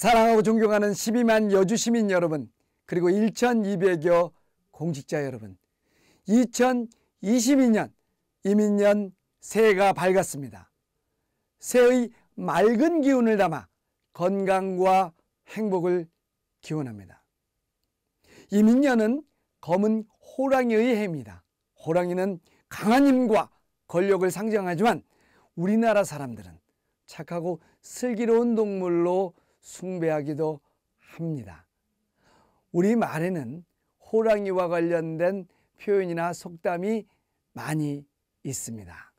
사랑하고 존경하는 12만 여주 시민 여러분, 그리고 1,200여 공직자 여러분, 2022년 이민년 새해가 밝았습니다. 새의 맑은 기운을 담아 건강과 행복을 기원합니다. 이민년은 검은 호랑이의 해입니다. 호랑이는 강한 힘과 권력을 상징하지만 우리나라 사람들은 착하고 슬기로운 동물로 숭배하기도 합니다. 우리 말에는 호랑이와 관련된 표현이나 속담이 많이 있습니다.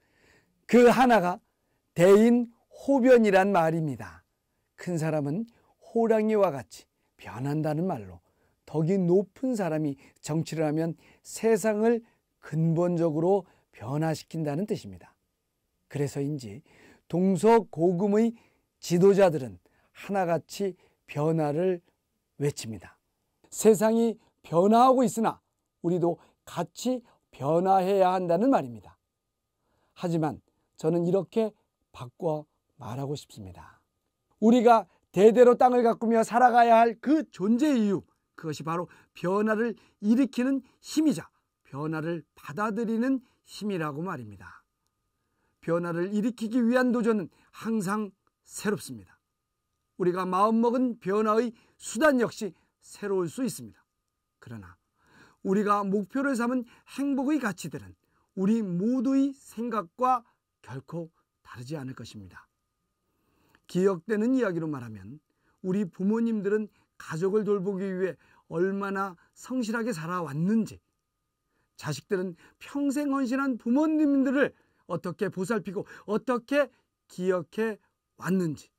그 하나가 대인 호변이란 말입니다. 큰 사람은 호랑이와 같이 변한다는 말로 덕이 높은 사람이 정치를 하면 세상을 근본적으로 변화시킨다는 뜻입니다. 그래서인지 동서고금의 지도자들은 하나같이 변화를 외칩니다. 세상이 변화하고 있으나 우리도 같이 변화해야 한다는 말입니다. 하지만 저는 이렇게 바꿔 말하고 싶습니다. 우리가 대대로 땅을 가꾸며 살아가야 할 그 존재 이유, 그것이 바로 변화를 일으키는 힘이자 변화를 받아들이는 힘이라고 말입니다. 변화를 일으키기 위한 도전은 항상 새롭습니다. 우리가 마음먹은 변화의 수단 역시 새로울 수 있습니다. 그러나 우리가 목표를 삼은 행복의 가치들은 우리 모두의 생각과 결코 다르지 않을 것입니다. 기억되는 이야기로 말하면 우리 부모님들은 가족을 돌보기 위해 얼마나 성실하게 살아왔는지 자식들은 평생 헌신한 부모님들을 어떻게 보살피고 어떻게 기억해 왔는지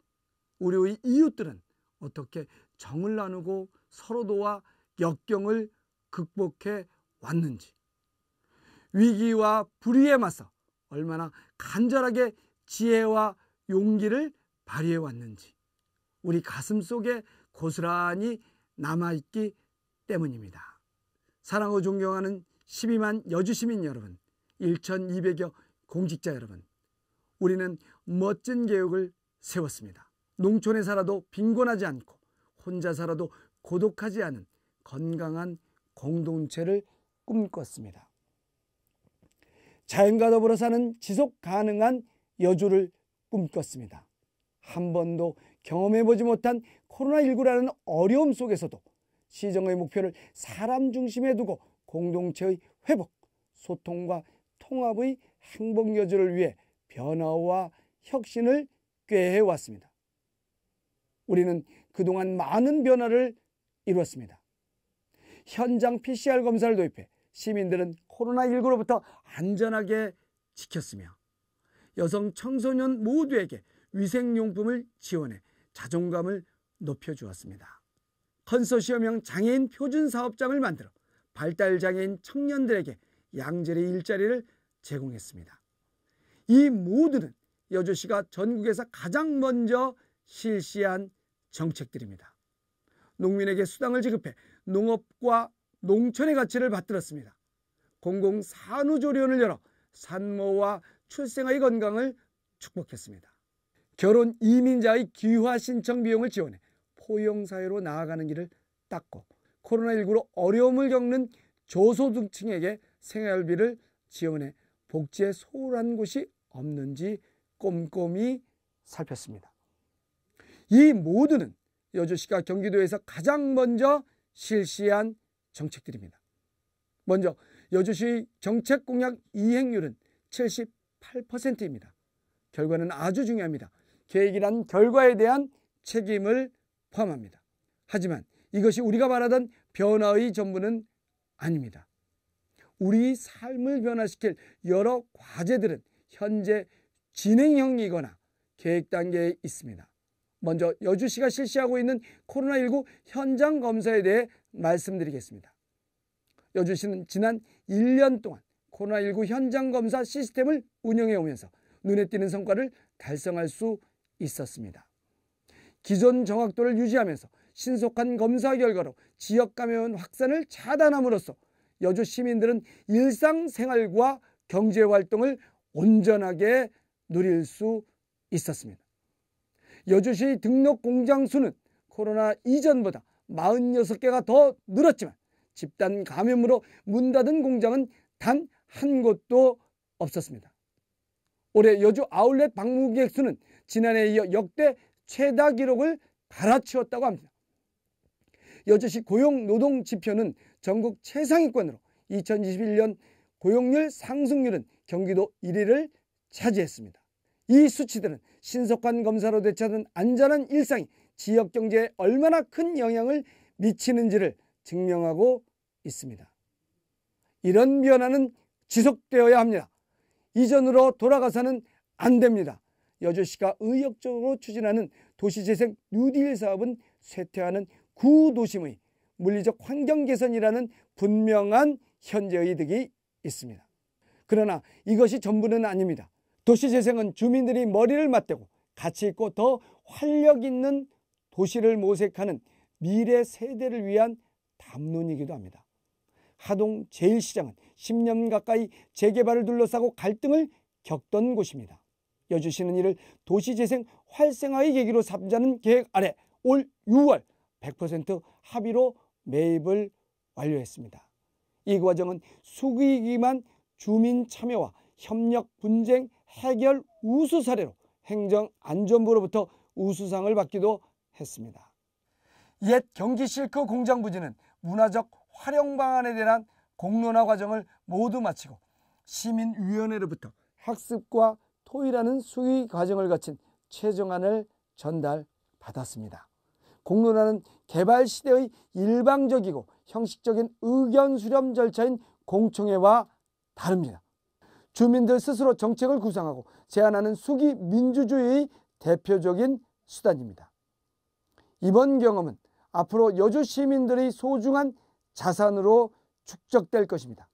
우리의 이웃들은 어떻게 정을 나누고 서로 도와 역경을 극복해 왔는지 위기와 불의에 맞서 얼마나 간절하게 지혜와 용기를 발휘해 왔는지 우리 가슴 속에 고스란히 남아있기 때문입니다. 사랑하고 존경하는 12만 여주시민 여러분, 1,200여 공직자 여러분, 우리는 멋진 계획을 세웠습니다. 농촌에 살아도 빈곤하지 않고 혼자 살아도 고독하지 않은 건강한 공동체를 꿈꿨습니다. 자연과 더불어 사는 지속 가능한 여주를 꿈꿨습니다. 한 번도 경험해보지 못한 코로나19라는 어려움 속에서도 시정의 목표를 사람 중심에 두고 공동체의 회복, 소통과 통합의 행복 여주를 위해 변화와 혁신을 꾀해왔습니다. 우리는 그동안 많은 변화를 이루었습니다. 현장 PCR 검사를 도입해 시민들은 코로나19로부터 안전하게 지켰으며 여성 청소년 모두에게 위생용품을 지원해 자존감을 높여주었습니다. 컨소시엄형 장애인 표준 사업장을 만들어 발달장애인 청년들에게 양질의 일자리를 제공했습니다. 이 모두는 여주시가 전국에서 가장 먼저 실시한 정책들입니다. 농민에게 수당을 지급해 농업과 농촌의 가치를 받들었습니다. 공공산후조리원을 열어 산모와 출생아의 건강을 축복했습니다. 결혼 이민자의 귀화 신청 비용을 지원해 포용사회로 나아가는 길을 닦고 코로나19로 어려움을 겪는 저소득층에게 생활비를 지원해 복지에 소홀한 곳이 없는지 꼼꼼히 살폈습니다. 이 모두는 여주시가 경기도에서 가장 먼저 실시한 정책들입니다. 먼저 여주시 정책 공약 이행률은 78%입니다. 결과는 아주 중요합니다. 계획이란 결과에 대한 책임을 포함합니다. 하지만 이것이 우리가 말하던 변화의 전부는 아닙니다. 우리 삶을 변화시킬 여러 과제들은 현재 진행형이거나 계획 단계에 있습니다. 먼저 여주시가 실시하고 있는 코로나19 현장 검사에 대해 말씀드리겠습니다. 여주시는 지난 1년 동안 코로나19 현장 검사 시스템을 운영해 오면서 눈에 띄는 성과를 달성할 수 있었습니다. 기존 정확도를 유지하면서 신속한 검사 결과로 지역 감염 확산을 차단함으로써 여주 시민들은 일상생활과 경제활동을 온전하게 누릴 수 있었습니다. 여주시 등록 공장 수는 코로나 이전보다 46개가 더 늘었지만 집단 감염으로 문 닫은 공장은 단 한 곳도 없었습니다. 올해 여주 아울렛 방문객 수는 지난해에 이어 역대 최다 기록을 갈아치웠다고 합니다. 여주시 고용 노동 지표는 전국 최상위권으로 2021년 고용률 상승률은 경기도 1위를 차지했습니다. 이 수치들은 신속한 검사로 되찾은 안전한 일상이 지역 경제에 얼마나 큰 영향을 미치는지를 증명하고 있습니다. 이런 변화는 지속되어야 합니다. 이전으로 돌아가서는 안 됩니다. 여주시가 의욕적으로 추진하는 도시재생 뉴딜 사업은 쇠퇴하는 구도심의 물리적 환경 개선이라는 분명한 현재의 득이 있습니다. 그러나 이것이 전부는 아닙니다. 도시재생은 주민들이 머리를 맞대고 가치 있고 더 활력 있는 도시를 모색하는 미래 세대를 위한 담론이기도 합니다. 하동 제1시장은 10년 가까이 재개발을 둘러싸고 갈등을 겪던 곳입니다. 여주시는 이를 도시재생 활성화의 계기로 삼자는 계획 아래 올 6월 100% 합의로 매입을 완료했습니다. 이 과정은 수기기만 주민 참여와 협력 분쟁 해결 우수 사례로 행정안전부로부터 우수상을 받기도 했습니다. 옛 경기 실크 공장 부지는 문화적 활용 방안에 대한 공론화 과정을 모두 마치고 시민위원회로부터 학습과 토의라는 수의 과정을 거친 최종안을 전달받았습니다. 공론화는 개발 시대의 일방적이고 형식적인 의견 수렴 절차인 공청회와 다릅니다. 주민들 스스로 정책을 구상하고 제안하는 수기 민주주의의 대표적인 수단입니다. 이번 경험은 앞으로 여주 시민들의 소중한 자산으로 축적될 것입니다.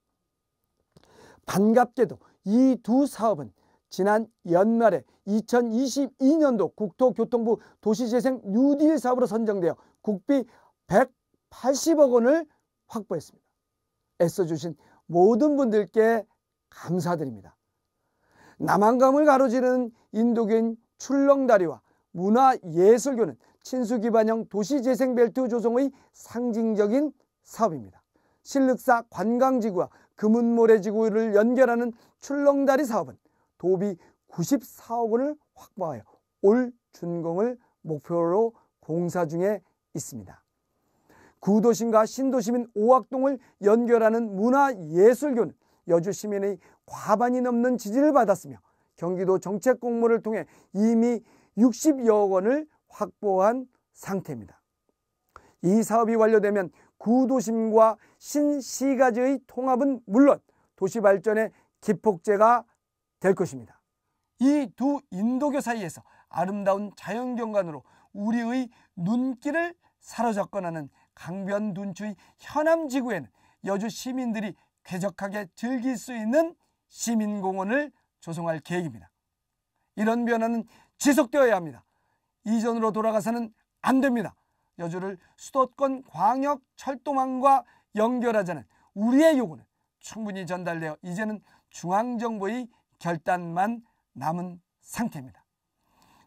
반갑게도 이 두 사업은 지난 연말에 2022년도 국토교통부 도시재생 뉴딜 사업으로 선정되어 국비 180억 원을 확보했습니다. 애써주신 모든 분들께 감사드립니다. 남한강을 가로지르는 인도교인 출렁다리와 문화예술교는 친수기반형 도시재생벨트 조성의 상징적인 사업입니다. 신륵사 관광지구와 금은모래지구를 연결하는 출렁다리 사업은 도비 94억 원을 확보하여 올 준공을 목표로 공사 중에 있습니다. 구도심과 신도시민 오악동을 연결하는 문화예술교는 여주 시민의 과반이 넘는 지지를 받았으며 경기도 정책 공모를 통해 이미 60여 원을 확보한 상태입니다. 이 사업이 완료되면 구도심과 신시가지의 통합은 물론 도시 발전의 기폭제가 될 것입니다. 이 두 인도교 사이에서 아름다운 자연경관으로 우리의 눈길을 사로잡곤 하는 강변 둔추의 현암지구에는 여주 시민들이 쾌적하게 즐길 수 있는 시민공원을 조성할 계획입니다. 이런 변화는 지속되어야 합니다. 이전으로 돌아가서는 안 됩니다. 여주를 수도권 광역 철도망과 연결하자는 우리의 요구는 충분히 전달되어 이제는 중앙정부의 결단만 남은 상태입니다.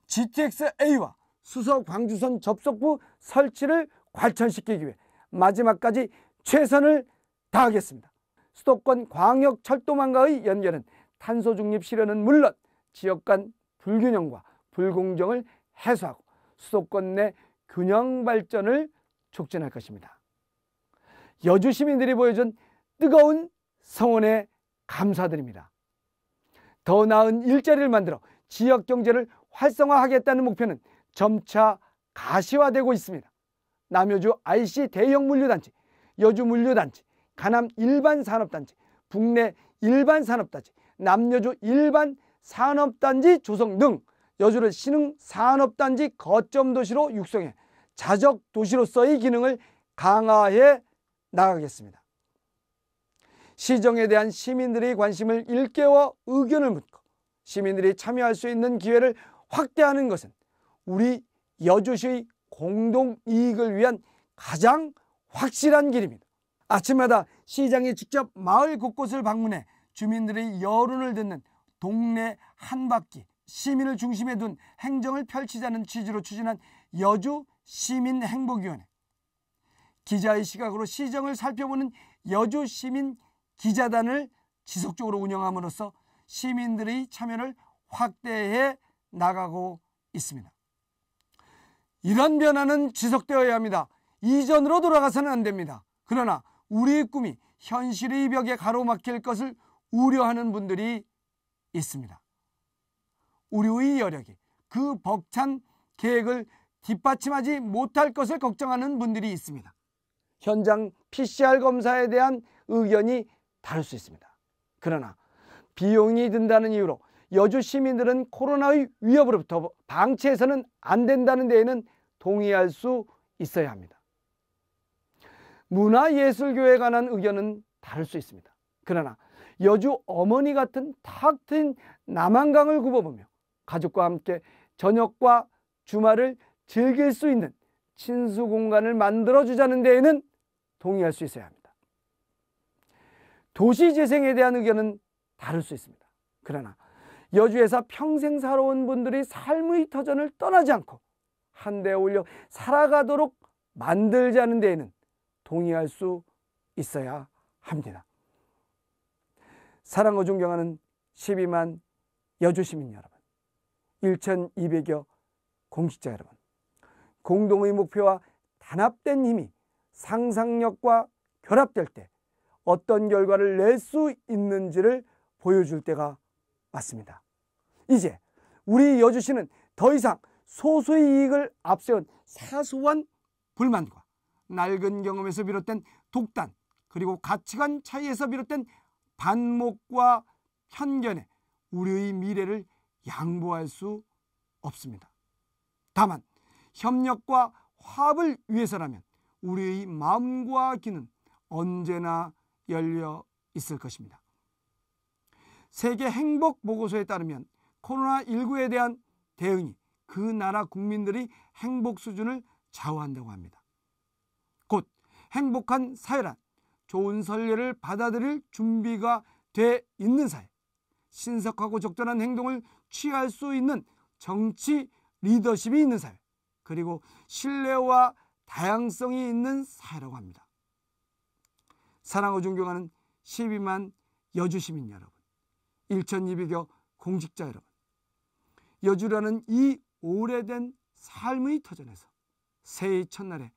GTX-A와 수서 광주선 접속부 설치를 관철시키기 위해 마지막까지 최선을 다하겠습니다. 수도권 광역 철도망과의 연결은 탄소 중립 실현은 물론 지역 간 불균형과 불공정을 해소하고 수도권 내 균형 발전을 촉진할 것입니다. 여주 시민들이 보여준 뜨거운 성원에 감사드립니다. 더 나은 일자리를 만들어 지역 경제를 활성화하겠다는 목표는 점차 가시화되고 있습니다. 남여주 IC 대형 물류단지, 여주 물류단지, 가남 일반 산업단지, 북내 일반 산업단지, 남여주 일반 산업단지 조성 등 여주를 신흥 산업단지 거점 도시로 육성해 자적 도시로서의 기능을 강화해 나가겠습니다. 시정에 대한 시민들의 관심을 일깨워 의견을 묻고 시민들이 참여할 수 있는 기회를 확대하는 것은 우리 여주시의 공동 이익을 위한 가장 확실한 길입니다. 아침마다 시장이 직접 마을 곳곳을 방문해 주민들의 여론을 듣는 동네 한 바퀴 시민을 중심에 둔 행정을 펼치자는 취지로 추진한 여주 시민행복위원회, 기자의 시각으로 시정을 살펴보는 여주 시민 기자단을 지속적으로 운영함으로써 시민들의 참여를 확대해 나가고 있습니다. 이런 변화는 지속되어야 합니다. 이전으로 돌아가서는 안 됩니다. 그러나 우리의 꿈이 현실의 벽에 가로막힐 것을 우려하는 분들이 있습니다. 우리의 여력이 그 벅찬 계획을 뒷받침하지 못할 것을 걱정하는 분들이 있습니다. 현장 PCR 검사에 대한 의견이 다를 수 있습니다. 그러나 비용이 든다는 이유로 여주 시민들은 코로나의 위협으로부터 방치해서는 안 된다는 데에는 동의할 수 있어야 합니다. 문화예술교에 관한 의견은 다를 수 있습니다. 그러나 여주 어머니 같은 탁 트인 남한강을 굽어보며 가족과 함께 저녁과 주말을 즐길 수 있는 친수 공간을 만들어주자는 데에는 동의할 수 있어야 합니다. 도시 재생에 대한 의견은 다를 수 있습니다. 그러나 여주에서 평생 살아온 분들이 삶의 터전을 떠나지 않고 한데 올려 살아가도록 만들자는 데에는 동의할 수 있어야 합니다. 사랑과 존경하는 12만 여주 시민 여러분, 1,200여 공직자 여러분, 공동의 목표와 단합된 힘이 상상력과 결합될 때 어떤 결과를 낼 수 있는지를 보여줄 때가 맞습니다. 이제 우리 여주시는 더 이상 소수의 이익을 앞세운 사소한 불만과 낡은 경험에서 비롯된 독단 그리고 가치관 차이에서 비롯된 반목과 편견에 우리의 미래를 양보할 수 없습니다. 다만 협력과 화합을 위해서라면 우리의 마음과 귀는 언제나 열려 있을 것입니다. 세계 행복 보고서에 따르면 코로나19에 대한 대응이 그 나라 국민들의 행복 수준을 좌우한다고 합니다. 곧 행복한 사회란 좋은 선례를 받아들일 준비가 돼 있는 사회, 신속하고 적절한 행동을 취할 수 있는 정치 리더십이 있는 사회, 그리고 신뢰와 다양성이 있는 사회라고 합니다. 사랑하고 존경하는 12만 여주 시민 여러분, 1,200여 공직자 여러분, 여주라는 이 오래된 삶의 터전에서 새해 첫날에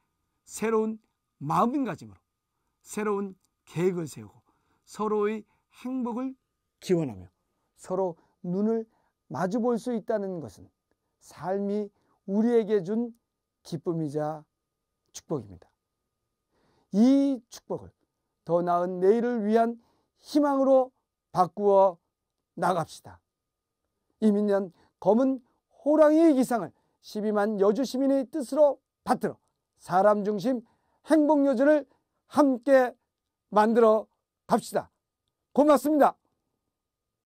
새로운 마음가짐으로 새로운 계획을 세우고 서로의 행복을 기원하며 서로 눈을 마주 볼 수 있다는 것은 삶이 우리에게 준 기쁨이자 축복입니다. 이 축복을 더 나은 내일을 위한 희망으로 바꾸어 나갑시다. 이민년 검은 호랑이의 기상을 12만 여주 시민의 뜻으로 받들어 사람 중심 행복 여주를 함께 만들어 갑시다. 고맙습니다.